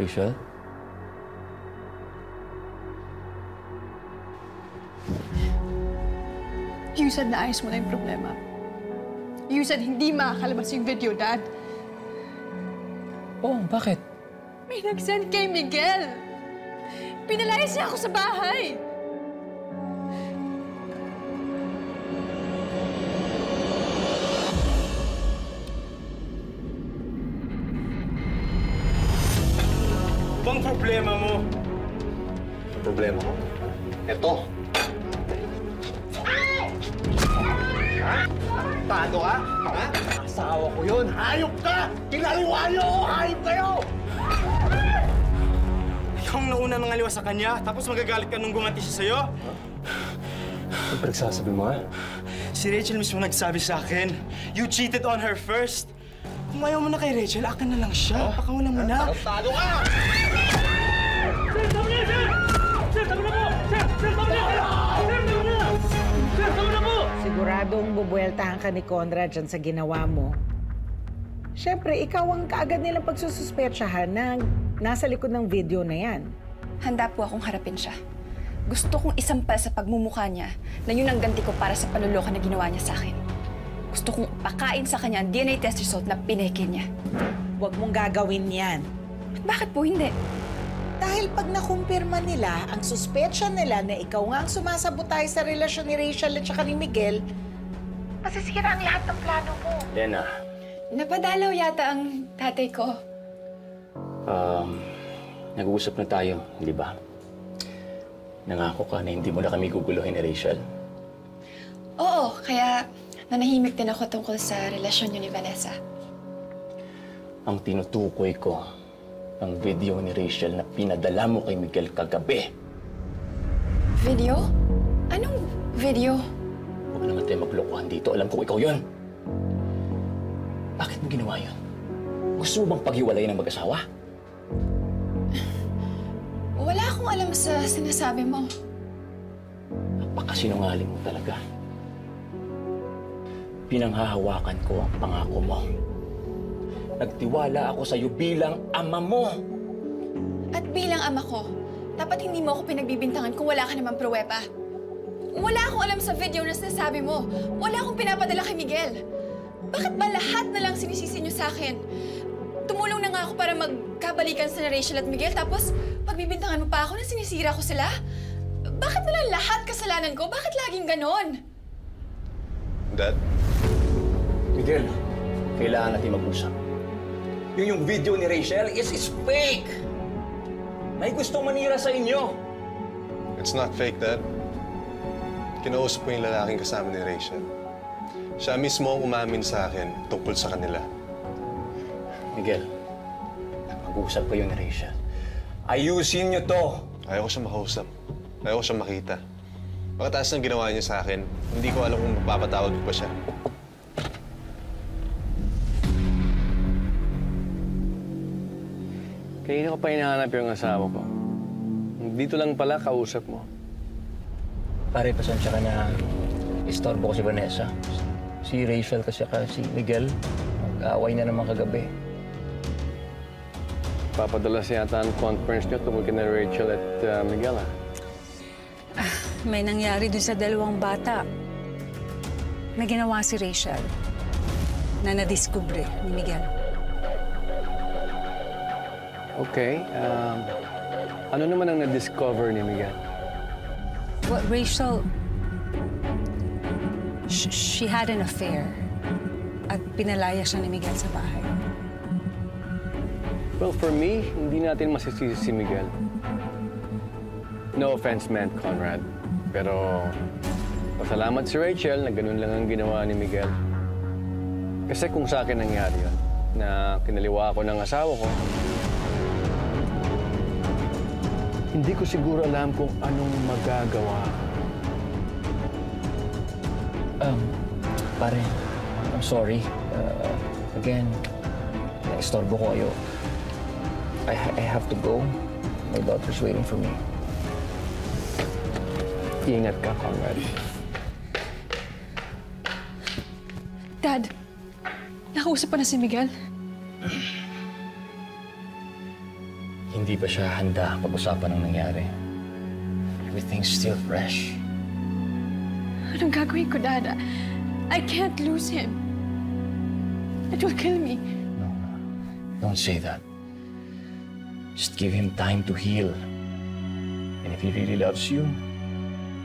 Rachel? You said naayos mo na yung problema. You said hindi makakalabas yung video, Dad. Oh, bakit? May nag-send kay Miguel. Pinalayas niya ako sa bahay. Bang problema mo? Ang problema ko? Ito. Tado ka? Ha? Asawa ko yun. Hayop ka! Kinaliwa niyo ako! Hayop kayo! Ikaw ang nauna ng aliwa sa kanya, tapos magagalit ka nung gumanti siya sa'yo? Ano pinagsasabi mo, ha? Si Rachel mismo nagsabi sa akin, you cheated on her first. Kung ayaw mo na kay Rachel, akin na lang siya. Pakawalan mo na. Tado ka! Siguradong bubueltahan ka ni Conrad dyan sa ginawa mo. Siyempre, ikaw ang kaagad nilang pagsususpetsahan na nasa likod ng video na yan. Handa po akong harapin siya. Gusto kong isampal sa pagmumukha niya na yun ang ganti ko para sa panuloko na ginawa niya sa akin. Gusto kong pakain sa kanya ang DNA test result na pineke niya. Huwag mong gagawin yan. At bakit po hindi? Dahil pag nakumpirma nila, ang suspetsya nila na ikaw nga ang sumasabotay sa relasyon ni Rachel at saka ni Miguel, masisira ang lahat ng plano mo. Lena, Napadalaw yata ang tatay ko. um, nag-uusap na tayo, di ba? Nangako ka na hindi mo na kami guguluhin ni Rachel. Oo, kaya nanahimik din ako tungkol sa relasyon niyo ni Vanessa. Ang tinutukoy ko, ang video ni Rachel na pinadala mo kay Miguel kagabi. Video? Anong video? Huwag tayo maglokohan dito. Alam ko ikaw yon. Bakit mo ginawa yun? Gusto mo bang paghiwalayin ng mag-asawa? Wala akong alam sa sinasabi mo. Napakasinungaling mo talaga. Pinanghahawakan ko ang pangako mo. Nagtiwala ako sa iyo bilang ama mo. At bilang ama ko, dapat hindi mo ako pinagbibintangan kung wala ka naman pruweba. Wala akong alam sa video na sinasabi mo. Wala akong pinapadala kay Miguel. Bakit ba lahat na lang sinisisi niyo sa akin? Tumulong na nga ako para magkabalikan sa Rachel at Miguel, tapos pagbibintangan mo pa ako na sinisira ko sila? Bakit na lang lahat kasalanan ko? Bakit laging ganon? Dad, Miguel, kailangan natin mag-usap. Yung yung video ni Rachel is, is fake! May gustong manira sa inyo. it's not fake, Dad. Kinausap ko yung lalaking kasama ni Rachel. Siya mismo ang umamin sa akin tungkol sa kanila. Miguel, mag-usap kayo ni Rachel. Ayusin niyo to! Ayaw ko siya makausap. Ayaw ko siya makita. Pagkataas ng ginawa niya sa akin, hindi ko alam kung magpapatawad ko pa siya. Kanina ko pa hinahanap yung asawa ko. Dito lang pala kausap mo. Pare, pasensya ka na istorbo ko si Vanessa. Si Rachel kasi ka si Miguel. Mag-away na naman kagabi. Papadala siya yata ang conference niyo tungkol kina Rachel at uh, Miguel, ah. May nangyari dun sa dalawang bata. May ginawa si Rachel na nadiskubre ni Miguel. Okay. Um, ano naman ang na-discover ni Miguel? What Rachel... sh- she had an affair. At pinalaya siya ni Miguel sa bahay. Well, for me, hindi natin masisisi si Miguel. No offense meant, Conrad. Pero pasalamat si Rachel na ganun lang ang ginawa ni Miguel. Kasi kung sa akin nangyari yun, na kinaliwa ako ng asawa ko, hindi ko siguro alam kung anong magagawa. Um, pare, I'm sorry. Uh, again, naistorbo ko kayo. I, ha- I have to go. My daughter's waiting for me. Ingat ka, Conrad. Dad, nakausap pa na si Miguel. Hindi pa siya handa pag-usapan ng nangyari. Everything's still fresh. Anong gagawin ko, Dad? I can't lose him. It will kill me. No, no. Don't say that. Just give him time to heal. And if he really loves you,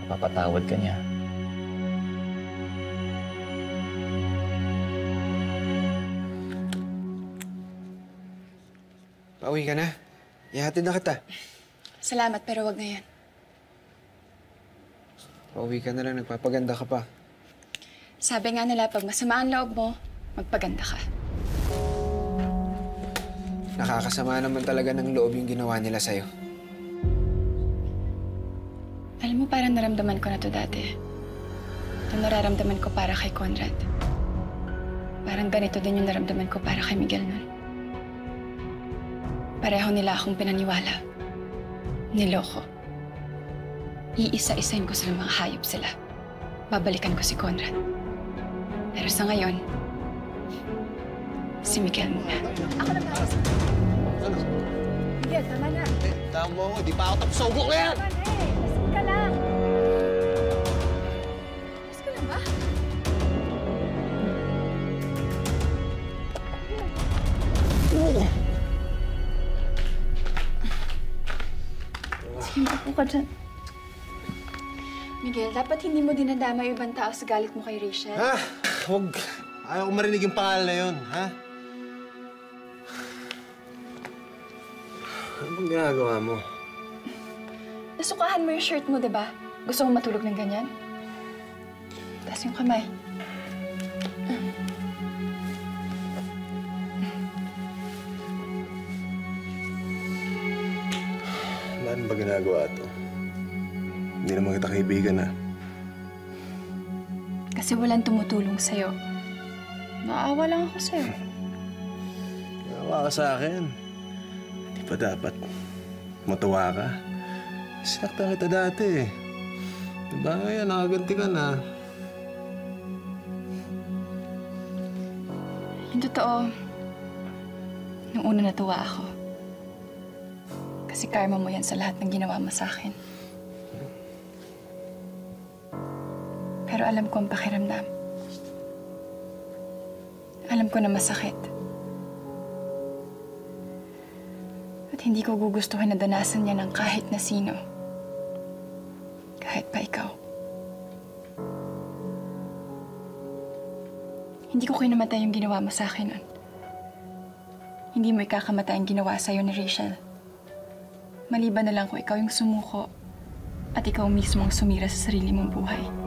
mapapatawad ka niya. Pauwi ka na. Ihatid na kita. Salamat, pero wag ngayon. Pauwi ka na lang, nagpapaganda ka pa. Sabi nga nila, pag masama ang loob mo, magpaganda ka. Nakakasama naman talaga ng loob yung ginawa nila sa'yo. Alam mo, parang naramdaman ko na to dati. Ito nararamdaman ko para kay Conrad. Parang ganito din yung naramdaman ko para kay Miguel nun. Pareho nila akong pinaniwala. Niloko. Iisa-isain ko sila mga hayop sila. Babalikan ko si Conrad. Pero sa ngayon, si Miguel muna. Ako na ba? Miguel, tama na. Tama mo, di pa ako tapos sa ubo na yan! Tama na eh. Dyan. Miguel, dapat hindi mo dinadama yung ibang tao sa galit mo kay Rachel. Ha? Huwag. Ayaw ko marinig yung pangalan na yun, ha? Ano bang ginagawa mo? Nasukahan mo yung shirt mo, di ba? Gusto mo matulog ng ganyan? Taas yung kamay. Ginagawa to? Hindi naman kita kaibigan, ha? Kasi walang tumutulong sa'yo. Naawa lang ako sa'yo. Nawa ka sa akin. Hindi pa dapat matuwa ka. Sinaktan kita dati, eh. Diba ngayon, nakaganti ka na. Yung totoo, nung una natuwa ako. Kasi karma mo yan sa lahat ng ginawa mo sa akin. Pero alam ko ang pakiramdam. Alam ko na masakit. At hindi ko gugustuhin na danasan niya ng kahit na sino. Kahit pa ikaw. Hindi ko kinamatay yung ginawa mo sa akin nun. Hindi mo ikakamatay ang ginawa sa'yo ni Rachel. Maliban na lang kung ikaw yung sumuko at ikaw mismo ang sumira sa sarili mong buhay.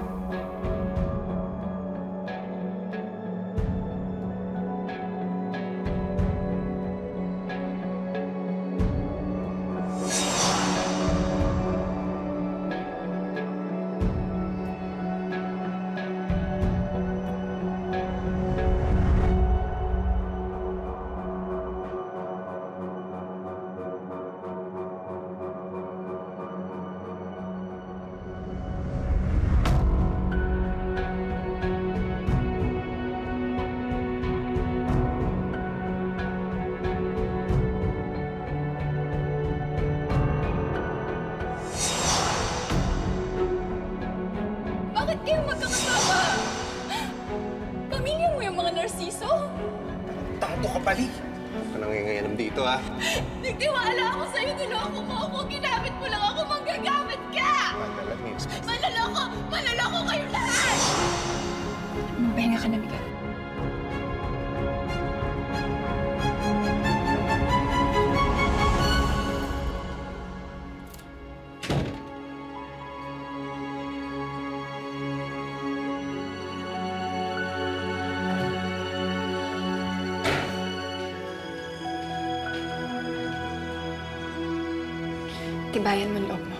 Tibayan mo loob mo.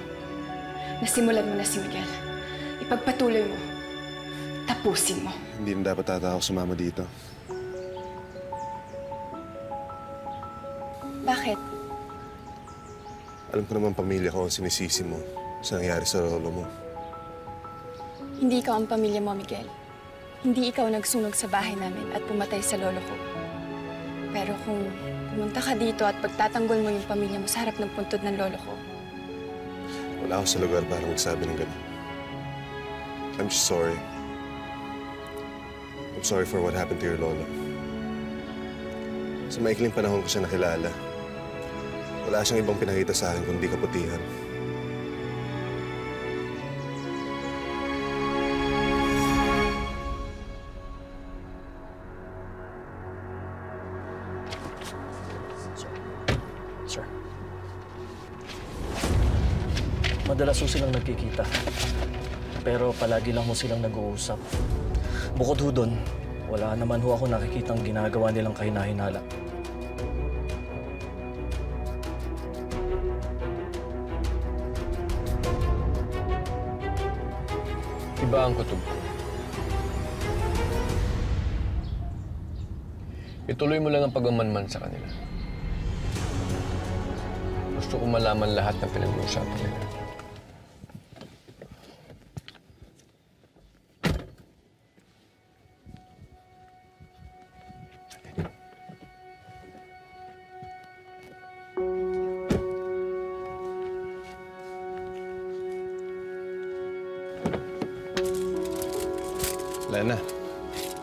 Nasimulan mo na si Miguel. Ipagpatuloy mo. Tapusin mo. Hindi na dapat tata ako sumama dito. Bakit? Alam ko naman pamilya ko ang sinisisi mo sa nangyari sa lolo mo. Hindi ikaw ang pamilya mo, Miguel. Hindi ikaw nagsunog sa bahay namin at pumatay sa lolo ko. Pero kung, kung pumunta ka dito at pagtatanggol mo yung pamilya mo sa harap ng puntod ng lolo ko. Wala ako sa lugar para magsabi ng ganun. I'm just sorry. I'm sorry for what happened to your lolo. Sa maikling panahon ko siya nakilala, wala siyang ibang pinakita sa akin kundi kaputihan. Nagkikita. Pero palagi lang ho silang nag-uusap. Bukod ho doon, wala naman ho ako nakikitang ginagawa nilang kahinahinala. Iba ang kutob. Ituloy mo lang ang pagmamanman sa kanila. Gusto ko malaman lahat ng pinag-uusapan nila.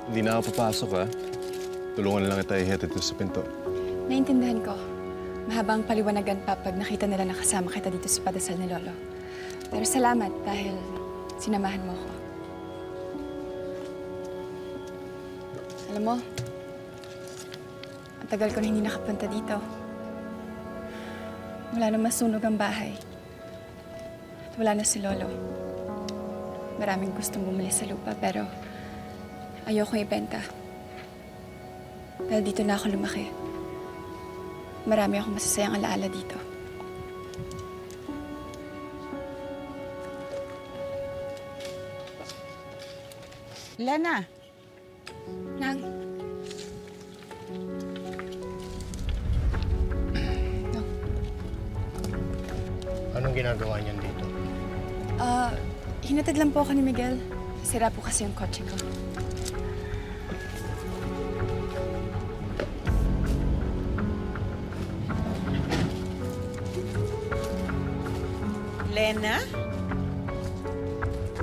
Hindi na ako papasok ha. Tulungan lang kita ihatid dito sa pinto. Naintindihan ko. Mahaba ang paliwanagan pa pag nakita nila nakasama kita dito sa padasal ni Lolo. Pero salamat dahil sinamahan mo ko. Alam mo, ang tagal ko na hindi nakapunta dito. Wala na masunog ang bahay. At wala na si Lolo. Maraming gustong bumili sa lupa pero ayokong ibenta. Dahil dito na ako lumaki. Marami akong masasayang alaala dito. Lena, Nang, Anong ginagawa niyan dito? ah, hinatid lang po ako ni Miguel. Sira po kasi yung kotse ko. Lena?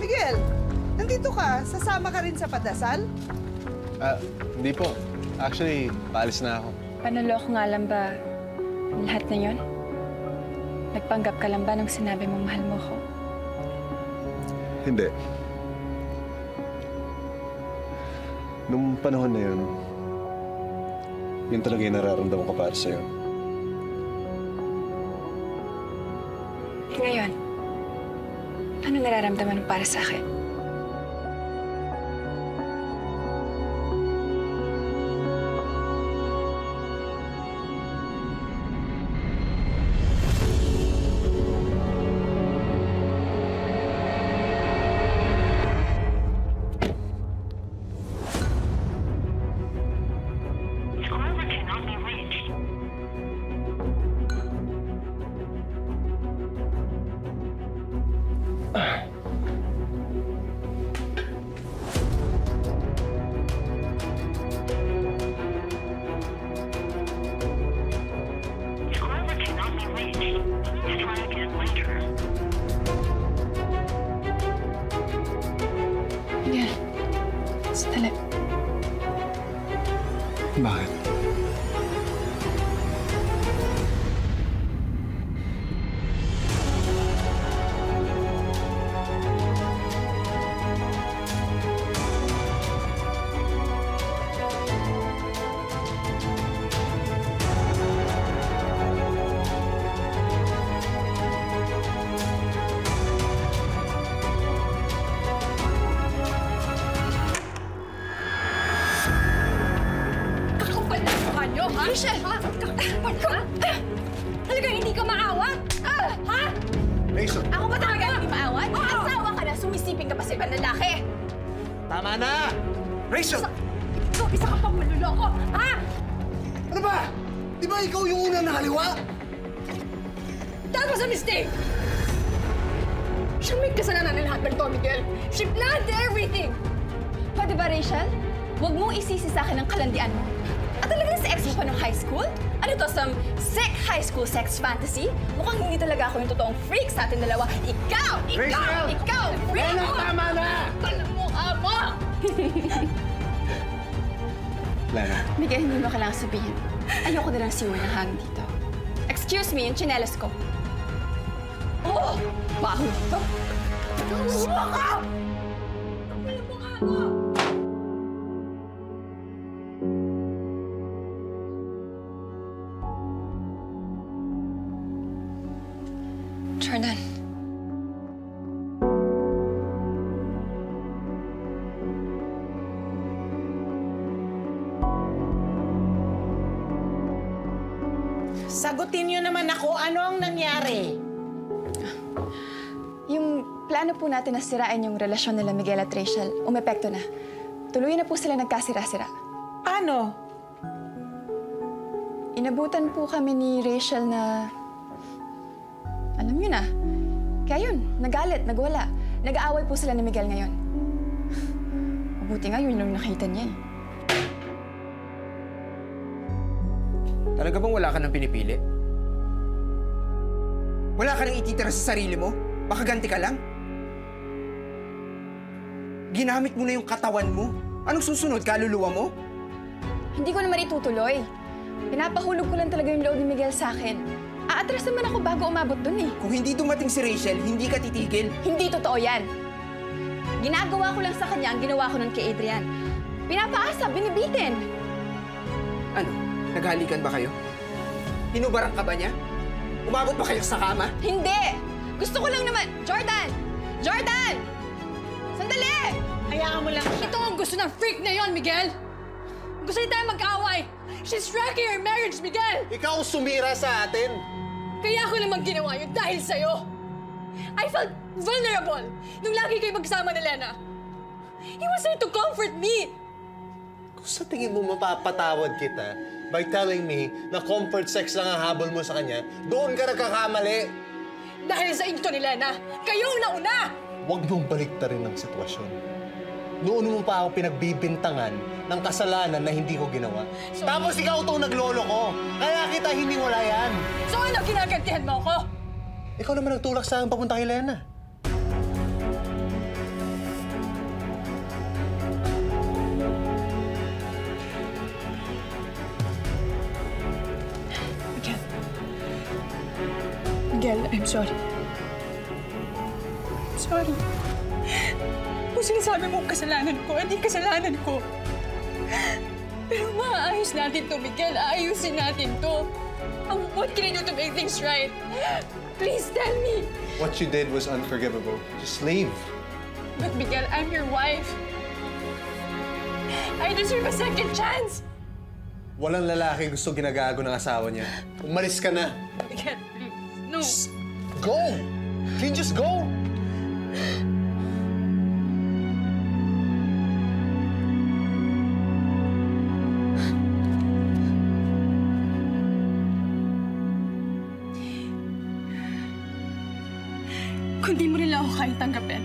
Miguel, nandito ka. Sasama ka rin sa padasal? Ah, hindi po. Actually, paalis na ako. Panaloko nga lang ba lahat na yon? Nagpanggap ka lang ba nung sinabi mong mahal mo ko? Hindi. Nung panahon na yun, yun talaga yung nararamdaman ko para sa'yo. Eh ngayon, ano nararamdaman para sa akin? Tama na! Rachel! Ikaw, isa ka pang manluloko, ha? Ano ba? Di ba ikaw yung una na haliwa? That was a mistake! Siya may kasalanan ng lahat ng to, Miguel. She planned everything! Pwede ba, Rachel? Huwag mong isisi sa akin ang kalandian mo. At talagang Mas ex mo pa nung high school? Ano to, some sick high school sex fantasy? Mukhang hindi talaga ako yung totoong freak sa atin dalawa. Ikaw! Ikaw! Rachel! Ikaw! Freak Lena, mo! tama na! Alam mo, ama! Lana, Miguel, hindi mo kailangan sabihin. Ayoko na lang siwa ng hangin dito. Excuse me, yung tsinelas ko. Oh! Baho to. Suwa ka! Kapal ang mukha mo! Jordan. Naman ako, ano ang nangyari? Yung plano po natin na sirain yung relasyon nila Miguel at Rachel, umepekto na. Tuloy na po sila nagkasira-sira. Ano? Inabutan po kami ni Rachel na... Alam niyo na. Kaya yun, nagalit, nagwala. Nag-aaway po sila ni Miguel ngayon. Mabuti nga yun yung nakita niya eh. Talaga bang wala ka nang pinipili? Wala ka nang ititira sa sarili mo? Baka ganti ka lang? Ginamit mo na yung katawan mo? Anong susunod, kaluluwa mo? Hindi ko naman itutuloy. Pinapahulog ko lang talaga yung loob ni Miguel sa akin. Aatras naman ako bago umabot dun eh. Kung hindi dumating si Rachel, hindi ka titigil. Hindi totoo yan. Ginagawa ko lang sa kanya ang ginawa ko nun kay Adrian. Pinapaasa, binibitin. Ano? Naghalikan ba kayo? Hinubarang ka ba niya? Umabot ba kayo sa kama? Hindi! Gusto ko lang naman... Jordan! Jordan! Sandali! Hayaan mo lang siya. Ito ang gusto ng freak na yon, Miguel! Gusto niya tayo mag-away! She's wrecking our marriage, Miguel! Ikaw ang sumira sa atin! Kaya ako naman ginawa yun dahil sa'yo! I felt vulnerable nung lagi kayo magsama ni Lena. He was there to comfort me! Kung sa tingin mo mapapatawad kita by telling me na comfort sex lang ang habol mo sa kanya, doon ka nagkakamali. Dahil sa inyo ni Lena, kayo ang nauna! Huwag mong baliktarin ang sitwasyon. Noon mo pa ako pinagbibintangan ng kasalanan na hindi ko ginawa. Tapos ikaw itong naglolo ko. Kaya kita hindi wala yan. So ano, ginagantihan mo ako? Ikaw naman nagtulak sa akin papunta kay Lena. Miguel, I'm sorry. I'm sorry. Kung sinasabi mo kasalanan ko, hindi kasalanan ko. Pero maaayos natin to, Miguel. Aayusin natin to. What can I do to make things right? Please tell me. What you did was unforgivable. Just leave. But Miguel, I'm your wife. I deserve a second chance. Walang lalaki gusto ginagago ng asawa niya. Umalis ka na. Miguel, No. Go! Can you just go? Kung di mo nila ako kaya tanggapin.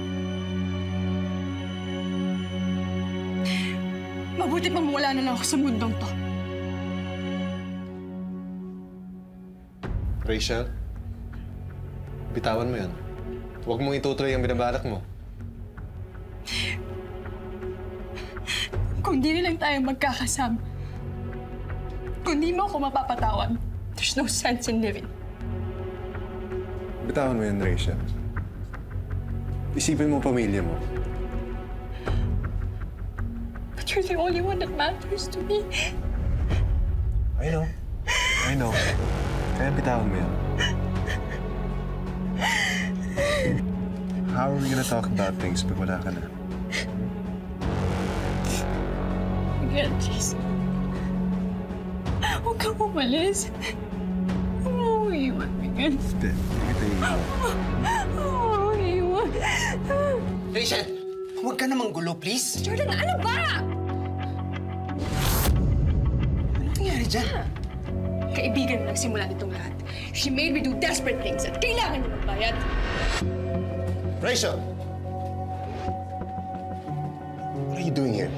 Mabuti pang wala na lang ako sa mundong to. Rachel, bitawan mo yan. Huwag mong itutuloy ang binabalak mo. Kung di na lang tayo magkakasama, kung di mo ako mapapatawad, there's no sense in living. Bitawan mo yan, Rachel. Isipin mo pamilya mo. But you're the only one that matters to me. I know. I know. Kaya bitawan mo yan. How are we gonna talk about things pag wala ka na? Miguel, please. Huwag kang umalis. Huwag mo iwan, Miguel. Hindi. Hindi kita iiwan. Huwag mo iwan. Rachel, huwag ka namang gulo, please. Jordan, ano ba? Ano nangyari dyan? Kaibigan mo nagsimula nitong lahat. She made me do desperate things at kailangan niya magbayad. Rachel! What are you doing here?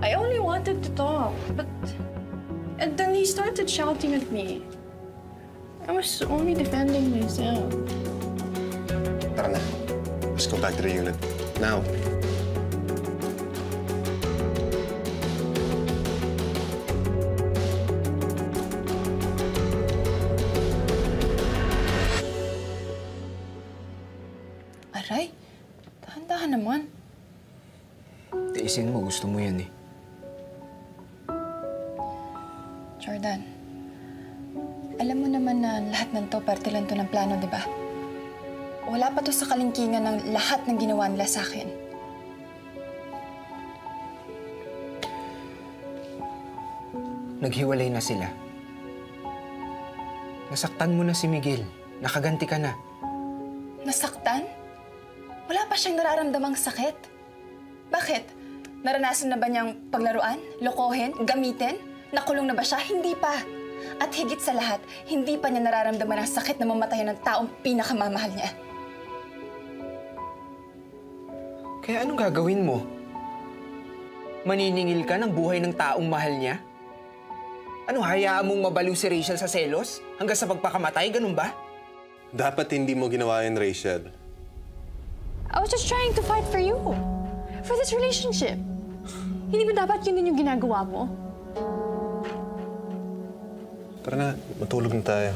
I only wanted to talk, but And then he started shouting at me. I was only defending myself. Tara na. Let's go back to the unit. Now. Tiisin mo, gusto mo yan eh. Jordan, alam mo naman na lahat ng to parte lang to ng plano, di ba? Wala pa to sa kalingkingan ng lahat ng ginawa nila sa akin. Naghiwalay na sila. Nasaktan mo na si Miguel. Nakaganti ka na. Nasaktan? Wala pa siyang nararamdamang sakit. Bakit? Naranasan na ba niyang paglaruan, lokohin, gamitin? Nakulong na ba siya? Hindi pa. At higit sa lahat, hindi pa niya nararamdaman ang sakit na mamatayan ng taong pinakamamahal niya. Kaya anong gagawin mo? Maniningil ka ng buhay ng taong mahal niya? Ano, hayaan mong mabaliw si Rachel sa selos? Hanggang sa pagpakamatay, ganun ba? Dapat hindi mo ginawa yun, Rachel. I was just trying to fight for you. For this relationship. Hindi ba dapat yun din yung ginagawa mo? Tara na, matulog na tayo.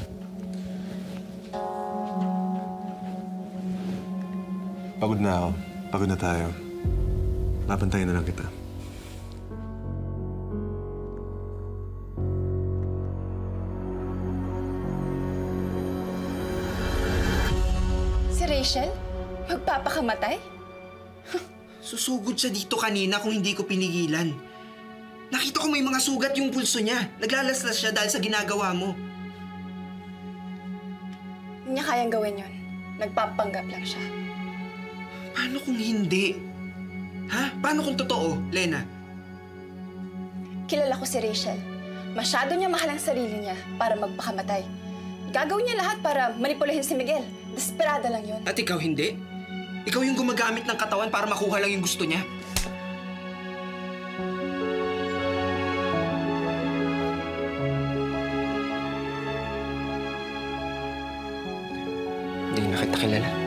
Pagod na ako. Pagod na tayo. Babantayan na lang kita. Si Rachel? Magpapakamatay? Susugod siya dito kanina kung hindi ko pinigilan. Nakita ko may mga sugat yung pulso niya. Naglalaslas siya dahil sa ginagawa mo. Hindi niya kayang gawin yun. Nagpapanggap lang siya. Paano kung hindi? Ha? Paano kung totoo, Lena? Kilala ko si Rachel. Masyado niya mahal ang sarili niya para magpakamatay. Gagawin niya lahat para manipulahin si Miguel. Desperada lang yun. At ikaw hindi? Ikaw yung gumagamit ng katawan para makuha lang yung gusto niya? Hindi na kita kilala.